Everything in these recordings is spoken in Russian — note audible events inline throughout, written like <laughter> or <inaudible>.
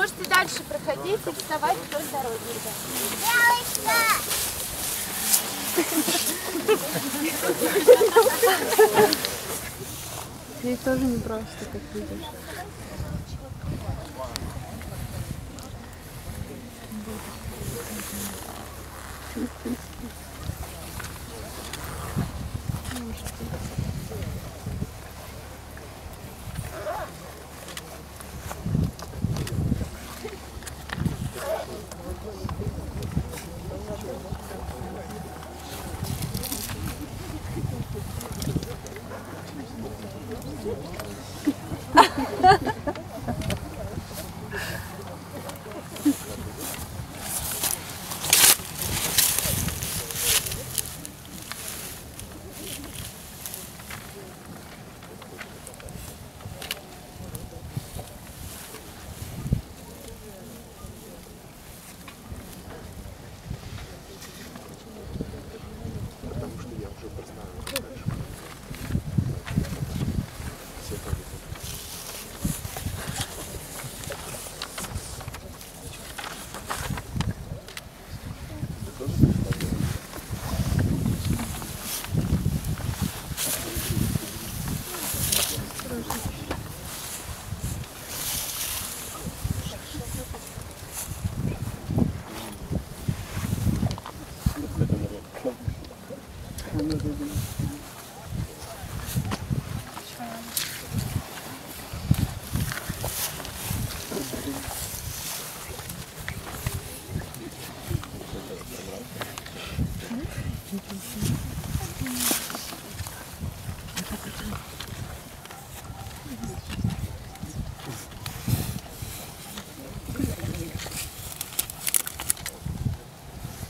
можете дальше проходить и вставать вдоль дороги, ребят. Ей тоже не просто, как видишь. ハハハハ!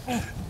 Oh.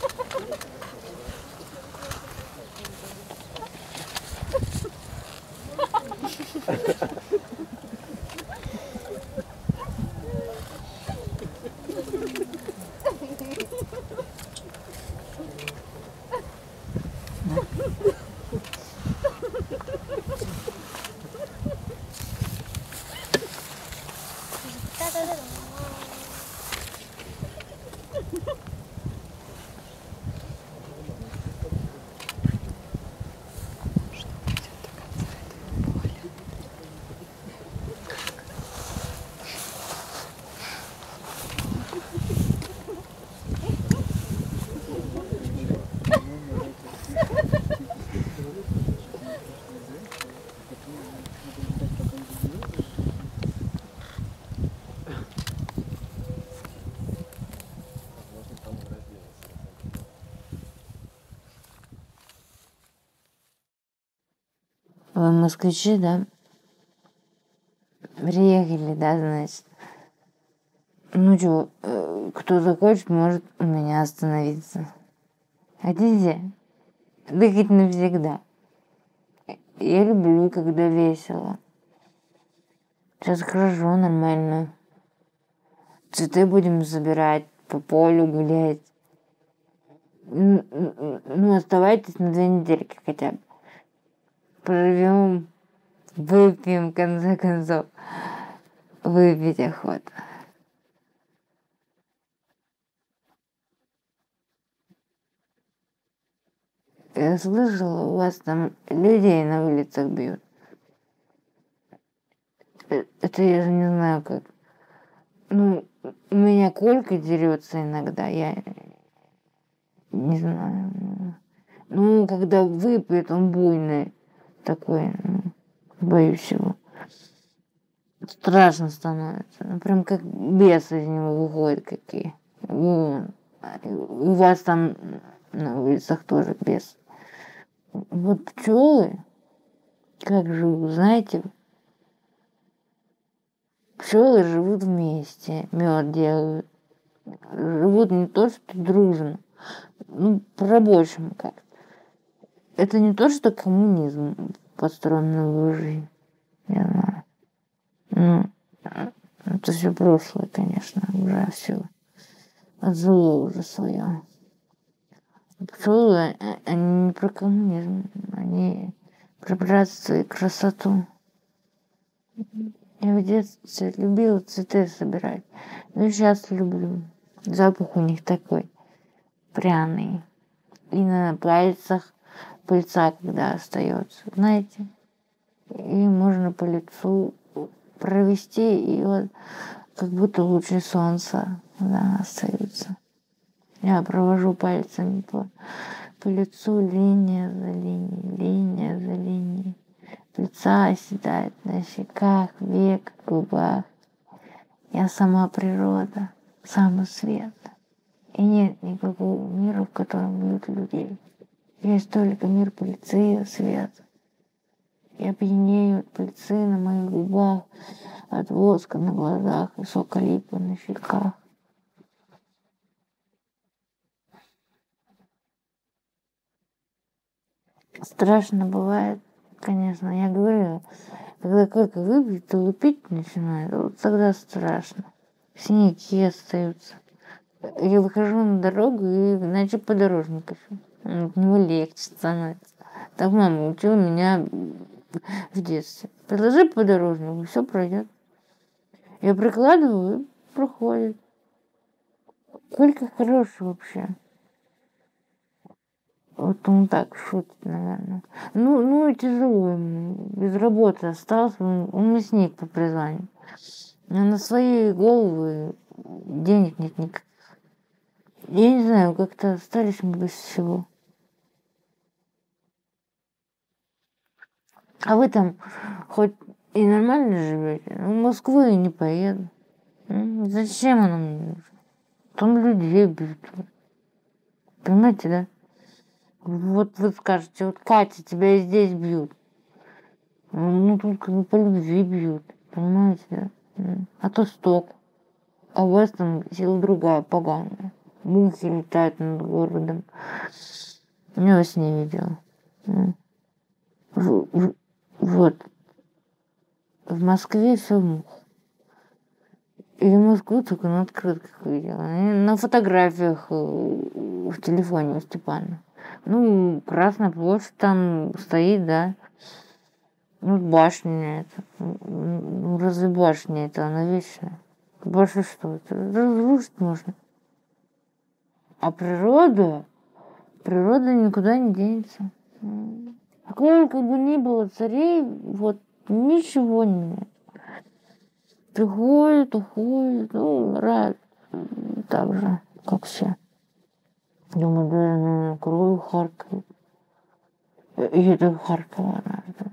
москвичи, да? Приехали, да, значит? Ну чё, э, кто захочет, может у меня остановиться. Хотите? Да хоть навсегда. Я люблю, когда весело. Сейчас хорошо, нормально. Цветы будем собирать, по полю гулять. Ну, оставайтесь на две недельки хотя бы проживем, выпьем, в конце концов. Выпить охота. Я слышала, у вас там людей на улицах бьют. Это я же не знаю как. Ну, у меня Колька дерется иногда, я не знаю. Ну, когда выпьет, он буйный такой, ну, боюсь его. Страшно становится. Ну, прям как бесы из него выходят какие. Вон. У вас там на улицах тоже бес. Вот пчелы, как живут, знаете, пчелы живут вместе, мед делают. Живут не то, что дружно, ну, по-рабочему как-то. Это не то, что коммунизм построен на лжи. Я знаю. Ну, это все прошлое, конечно, уже все отжило уже свое. Пчелы, а- они не про коммунизм, они про братство и красоту. Я в детстве любила цветы собирать. Ну и сейчас люблю. Запах у них такой пряный. И на пальцах пыльца, когда остается, знаете. И можно по лицу провести, и вот как будто лучи солнца да, остаются. Я провожу пальцами по, по лицу линия за линией, линия за линией. Пыльца оседает на щеках, век, губах. Я сама природа, самый свет. И нет никакого мира, в котором нет людей. Есть только мир пыльцы, свет. Я пьянею от пыльцы на моих губах, от воска на глазах и сока липа на щеках. Страшно бывает, конечно. Я говорю, когда только выбьет, то лупить начинает, вот тогда страшно. Синяки остаются. Я выхожу на дорогу и иначе подорожник еще. От него легче становится. Так мама учила меня в детстве. Предложи подорожник, и все пройдет. Я прикладываю, проходит. Сколько хорошего вообще. Вот он так шутит, наверное. Ну, ну и тяжело ему. Без работы остался. Он, он мясник по призванию. А на свои головы денег нет никаких. Я не знаю, как-то остались мы без всего. А вы там хоть и нормально живете, но в Москву я не поеду. Зачем оно мне нужно? Там людей бьют. Понимаете, да? Вот вы скажете, вот Катя, тебя и здесь бьют. Ну, только ну, по любви бьют. Понимаете, да? А то сток. А у вас там сила другая, поганая. Мухи летают над городом. Я вас не видела. Вот. В Москве все мух. Или Москву только на открытках видела. И на фотографиях э, в телефоне у Степана. Ну, Красная площадь там стоит, да. Ну, башня это. Ну, разве башня это, она вечная? Больше что? Это разрушить можно. А природа, природа никуда не денется. Сколько бы ни было царей, вот ничего не. Приходит, уходит, ну, рад. Так же, как все. Думаю, даже наверное, кровью харкает. И это Харькова однажды.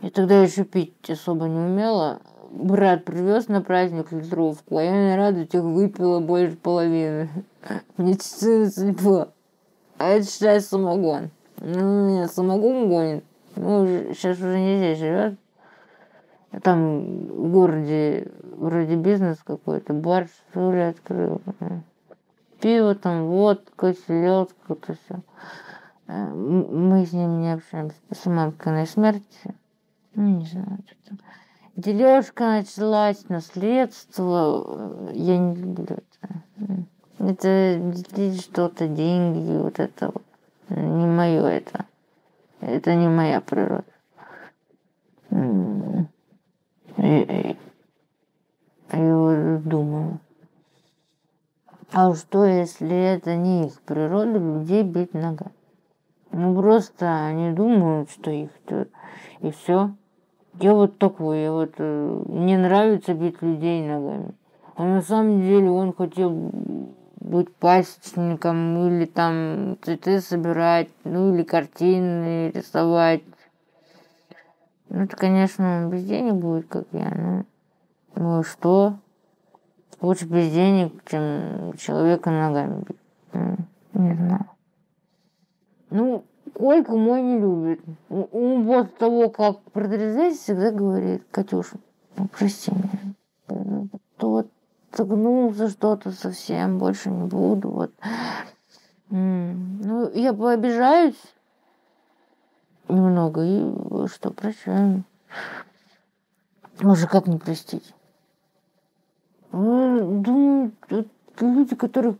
Я тогда еще пить особо не умела. Брат привез на праздник литровку, а я на радостях выпила больше половины. <laughs> Мне 14 было. А это, считай, самогон. Ну, меня самогон гонит. Ну, сейчас уже не здесь живет. Там в городе вроде бизнес какой-то, бар что ли открыл. Пиво там, водка, селедка, то все. Э, мы с ним не общаемся. Сама на смерти. Ну, не знаю, что там. Дележка началась, наследство. Я не люблю это. Это что-то, деньги, вот это вот. Не мое это. Это не моя природа. И, и, и вот думаю, а что, если это не их природа, людей бить ногами? Ну, просто они думают, что их -то, и все. Я вот такой, я вот, э, мне нравится бить людей ногами. А на самом деле он хотел быть пасечником или там цветы собирать, ну или картины рисовать. Ну, это, конечно, без денег будет, как я, ну, ну и что? Лучше без денег, чем человека ногами бить. Ну, не знаю. Ну, Колька мой не любит. Он после того, как протрезвеет, всегда говорит, Катюша, ну, прости меня. То вот загнулся что-то совсем, больше не буду. Вот. Ну, я пообижаюсь немного и что, прощаю. Может, как не простить? Ну, думаю, люди, которых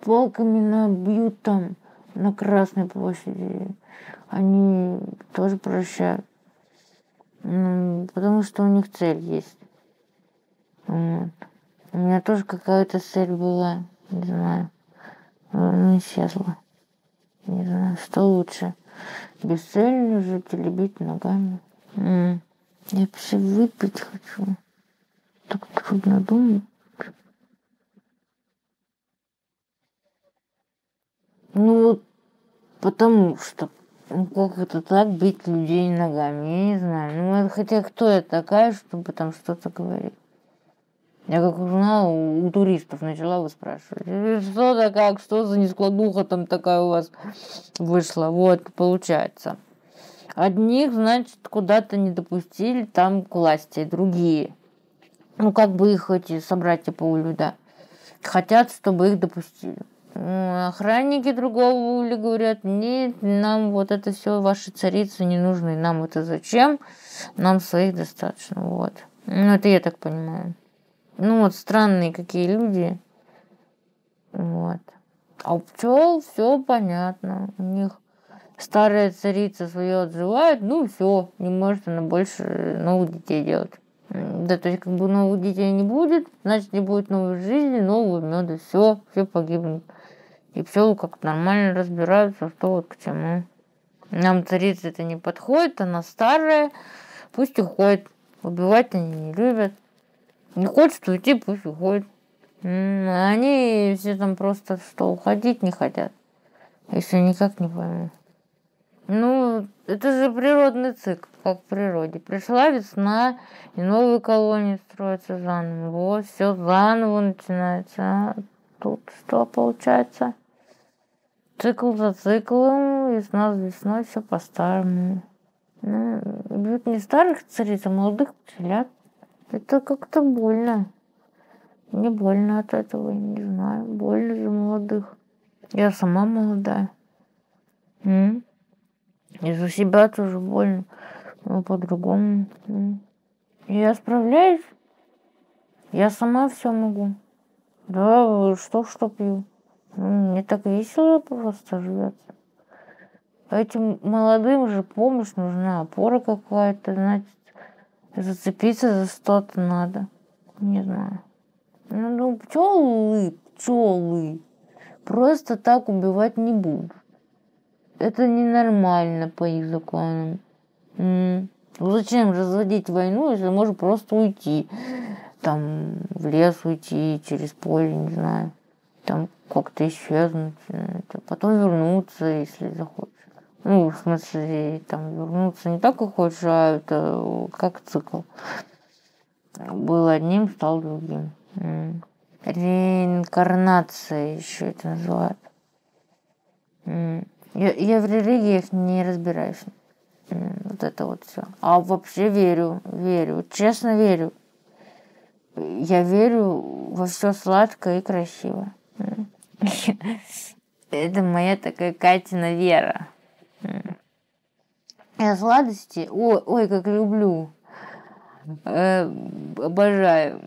палками набьют там на Красной площади, они тоже прощают. Потому что у них цель есть. Вот. У меня тоже какая-то цель была, не знаю, но исчезла. Не знаю, что лучше, бесцельно жить или бить ногами. М-м. Я вообще выпить хочу. Так трудно думать. Ну вот потому что ну как это так бить людей ногами, я не знаю. Ну хотя кто я такая, чтобы там что-то говорить. Я как узнала, у туристов начала выспрашивать, что-то как, что за нескладуха там такая у вас вышла. Вот, получается. Одних, значит, куда-то не допустили там к власти, другие. Ну, как бы их эти собратья по улю, да. Хотят, чтобы их допустили. Охранники другого ули говорят, нет, нам вот это все, ваши царицы не нужны, нам это зачем, нам своих достаточно, вот. Ну, это я так понимаю. Ну, вот странные какие люди, вот. А у пчел все понятно, у них старая царица свое отживает, ну все, не может она больше новых детей делать. Да, то есть как бы новых детей не будет, значит не будет новой жизни, нового меда, все, все погибнут. И пчелы как нормально разбираются, что вот к чему. Нам царица это не подходит, она старая, пусть уходит. Убивать они не любят. Не хочет уйти, пусть уходит. Они все там просто что, уходить не хотят. Если никак не пойму. Ну, это же природный цикл, как в природе. Пришла весна, и новые колонии строятся заново. Вот, все заново начинается. А тут что получается? Цикл за циклом, весна за весной, все по-старому. Ну, бьют не старых цариц, а молодых пчелят. Это как-то больно. Мне больно от этого, я не знаю. Больно за молодых. Я сама молодая. М? И за себя тоже больно. Но по-другому. Я справляюсь. Я сама все могу. Да, что, что пью. Ну, Мне так весело просто живется. Этим молодым же помощь нужна, опора какая-то, значит, зацепиться за что-то надо. Не знаю. Ну, ну пчелы, пчелы просто так убивать не будут. Это ненормально по их законам. М. Ну, Зачем разводить войну, если можно просто уйти? Там в лес уйти, через поле, не знаю. Там как-то исчезнуть. э, Потом вернуться, если захочешь. Ну, в смысле, там вернуться не так, как хочешь, а это как цикл. Был одним, стал другим. Реинкарнация еще это называют. Я, я в религиях не разбираюсь. Вот это вот все. А вообще верю, верю, честно верю. Я верю во все сладкое и красивое. <laughs> Это моя такая Катина вера. Я сладости, ой, ой, как люблю. Э, обожаю.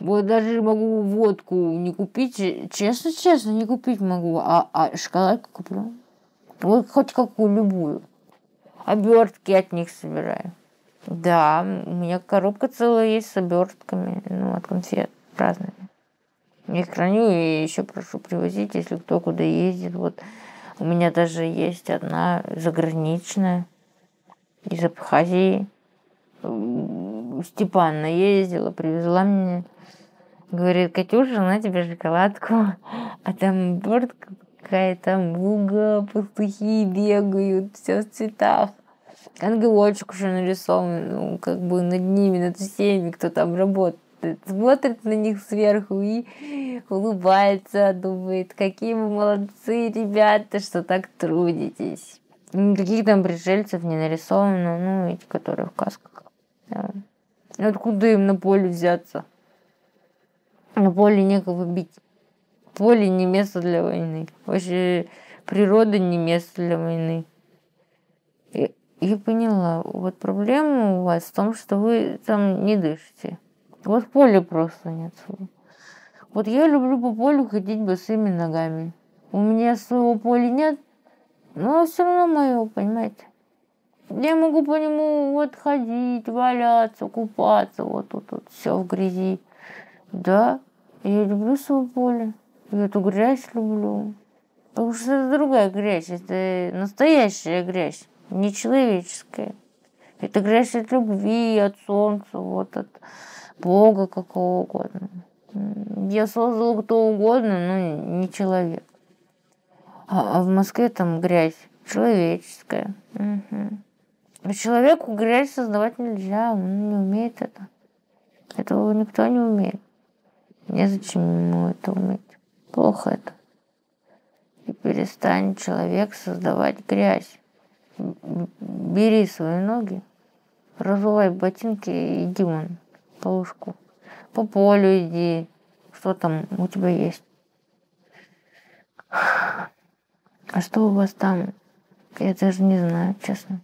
Вот даже могу водку не купить, че- честно-честно, не купить могу, а, а шоколадку куплю. Вот хоть какую, любую. Обертки от них собираю. Да, у меня коробка целая есть с обертками, ну, от конфет разными. Я их храню и еще прошу привозить, если кто куда ездит. Вот у меня даже есть одна заграничная из Абхазии. Степанна ездила, привезла мне. Говорит, Катюша, на тебе шоколадку. <laughs> А там обертка какая-то, муга, пастухи бегают, все в цветах. Ангелочек уже нарисован, ну, как бы над ними, над всеми, кто там работает. Смотрит на них сверху и улыбается, думает, какие вы молодцы, ребята, что так трудитесь. Никаких там пришельцев не нарисовано, ну, эти, которые в касках. Да. Откуда им на поле взяться? На поле некого бить. Поле не место для войны. Вообще природа не место для войны. Я поняла, вот проблема у вас в том, что вы там не дышите. Вас поля просто нет. Вот я люблю по полю ходить босыми ногами. У меня своего поля нет, но все равно мое, понимаете. Я могу по нему вот ходить, валяться, купаться, вот тут вот все в грязи. Да, я люблю свое поле. Я эту грязь люблю. Потому что это другая грязь, это настоящая грязь, не человеческая. Это грязь от любви, от солнца, вот от Бога какого угодно. Я создал кто угодно, но не человек. А, а в Москве там грязь человеческая. А человеку грязь создавать нельзя, он не умеет это. Этого никто не умеет. Незачем ему это уметь. Плохо это. И перестань человек создавать грязь. Бери свои ноги, разувай ботинки и иди вон по лужку. По полю иди. Что там у тебя есть? А что у вас там? Я даже не знаю, честно.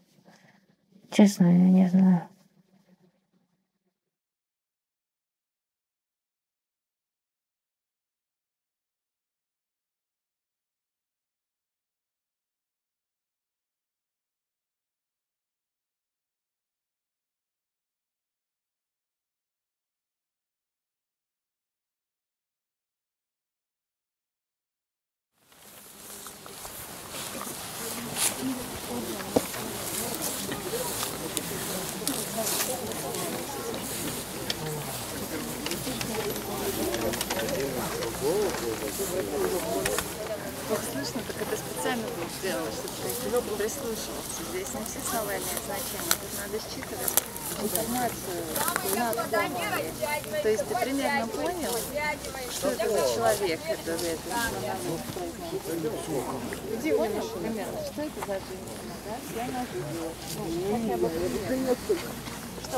Честно, я не знаю. Специально было сделано, чтобы ты прислушивался. Здесь не все слова имеют значение. Тут надо считывать информацию над фоном. То есть ты примерно понял, что это за человек, который это Где понял примерно, что это за женщина, да? Я она видела. Ну, хотя бы примерно. Что?